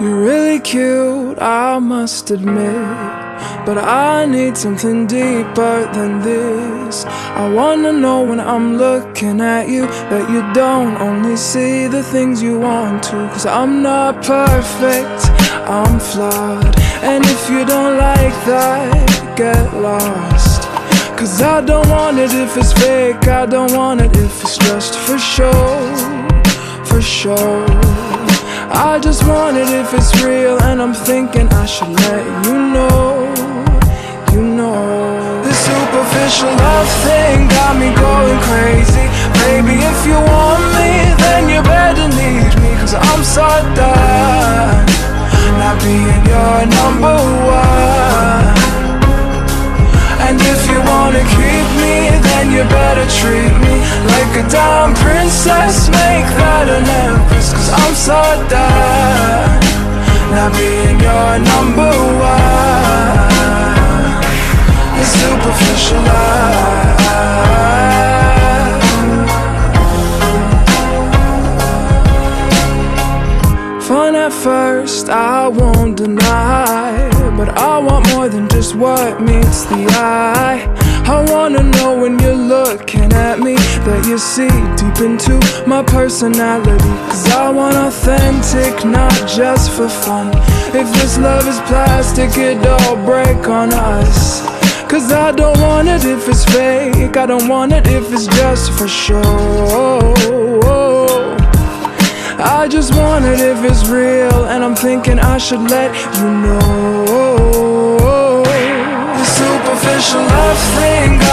You're really cute, I must admit. But I need something deeper than this. I wanna know when I'm looking at you that you don't only see the things you want to. Cause I'm not perfect, I'm flawed. And if you don't like that, get lost. Cause I don't want it if it's fake, I don't want it if it's just for show, for show. I just want it if it's real And I'm thinking I should let you know You know. This superficial love thing got me going crazy. Baby, if you want me, then you better need me Cause I'm so done. Not being your number you better treat me Like a damn princess, make that an empress Cause I'm so done Not being your number one The superficial. Love Fun at first, I won't deny But I want more than just what meets the eye. I wanna know when you're looking at me That you see deep into my personality. Cause I want authentic, not just for fun. If this love is plastic, it all break on us. Cause I don't want it if it's fake I don't want it if it's just for show. I just want it if it's real And I'm thinking I should let you know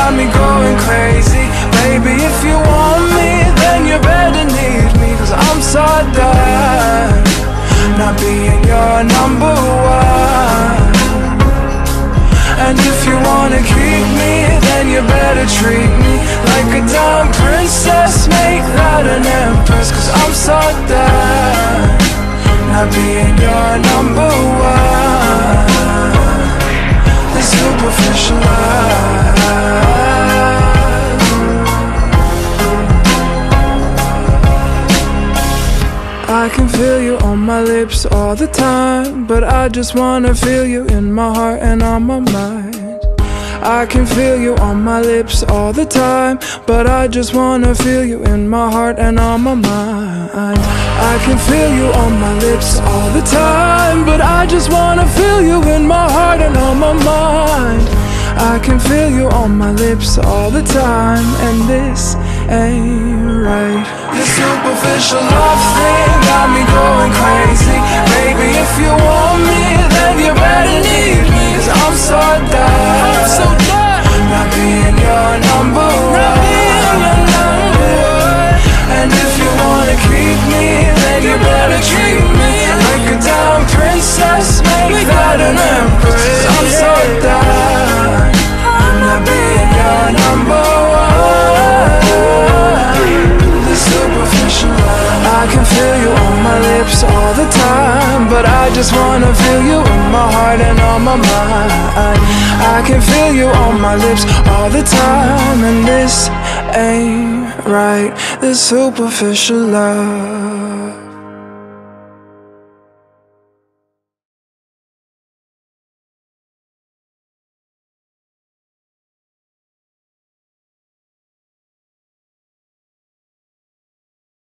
got me going crazy. Baby, if you want me, then you better need me Cause I'm so done Not being your number one. And if you wanna keep me, then you better treat me Like a damn princess, make that an empress Cause I'm so done Not being your number one I can feel you on my lips all the time But I just wanna feel you in my heart and on my mind. I can feel you on my lips all the time But I just wanna feel you in my heart and on my mind. I can feel you on my lips all the time But I just wanna feel you in my heart and on my mind. I can feel you on my lips all the time And this ain't right superficial love thing got me going crazy. Baby, if you want me, then you better need me. Cause I'm so done I'm so done Not being your number one. And if you wanna keep me, then you better treat me. Like a damn princess, make that an just wanna feel you in my heart and on my mind. I can feel you on my lips all the time And this ain't right. This superficial love